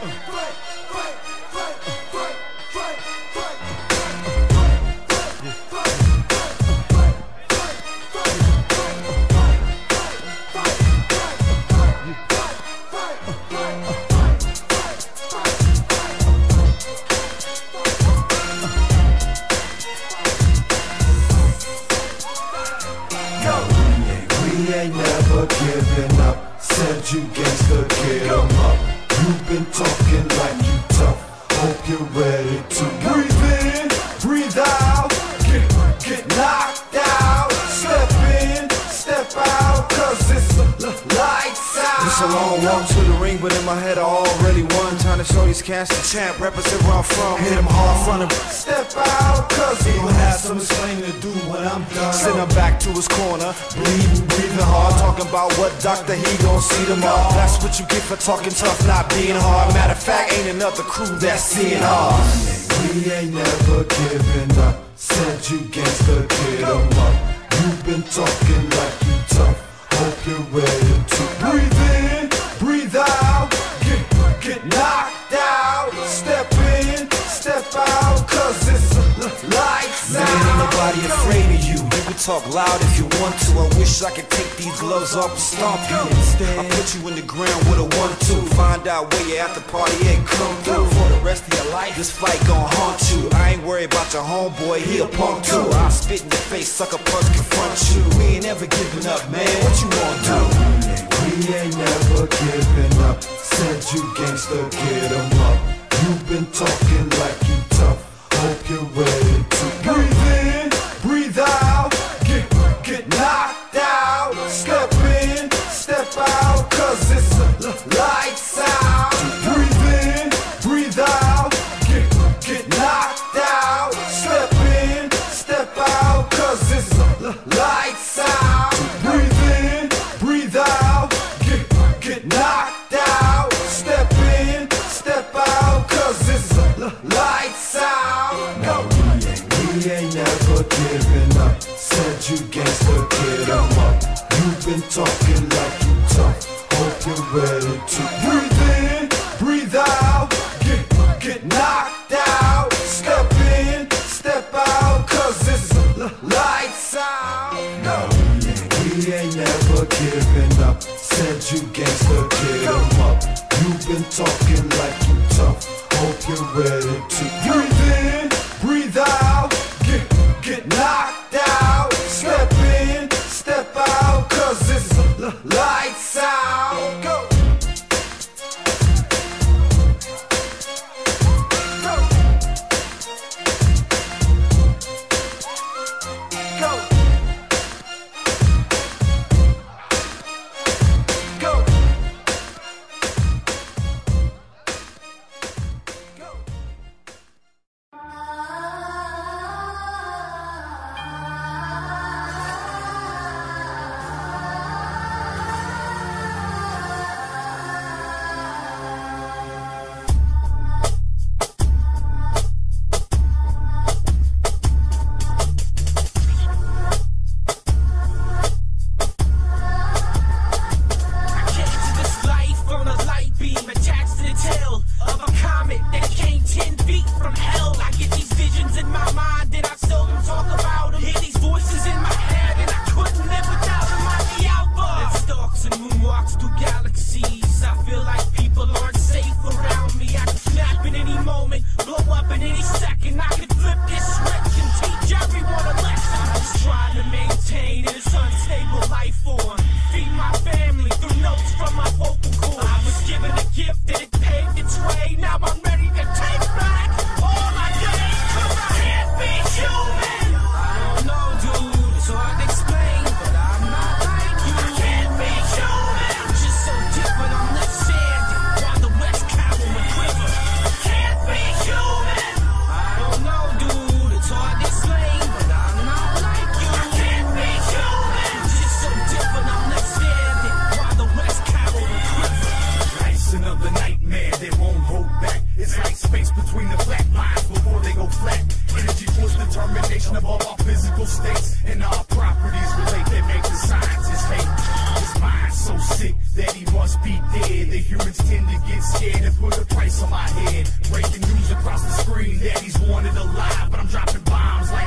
We ain't never giving up. Said you gangsta, get 'em up. You've been talking like you tough. Hope you're ready to breathe in, breathe out, get, get knocked out. Step in, step out, cause it's lights out. It's a long walk to the ring, but in my head I already won. Trying to show these cats the champ, represent where I'm from. Hit 'em hard front of Step out, cause he will have some explaining to do when I'm done. Send him back to his corner, bleeding, breathing hard, talking about what doctor he gon' see tomorrow. That's what you get for talking tough, not being hard. Matter of fact, ain't another crew that's seeing hard. We ain't never giving up. Said you gangsta, get 'em up. You've been talking like you tough. Hope you're ready talk loud if you want to. I wish I could take these gloves off and stomp you. I put you in the ground with a one-two. Find out where you at the party ain't come through. For the rest of your life, this fight gon' haunt you. I ain't worried about your homeboy, he a punk too. I spit in your face, sucker punch, confront you. We ain't ever giving up, man. What you wanna do? We ain't never giving up. Said you gangsta, get 'em up. You've been talking Gangsta, get up. You've been talking like you tough. Hope you're ready to breathe in, breathe out, get, get knocked out. Step in, step out, cause it's lights out. No, we ain't never giving up. Said you gangster, get 'em up. You've been talking moment, blow up in any second. I could that he must be dead. The humans tend to get scared and put a price on my head. Breaking news across the screen that he's wanted alive, but I'm dropping bombs like.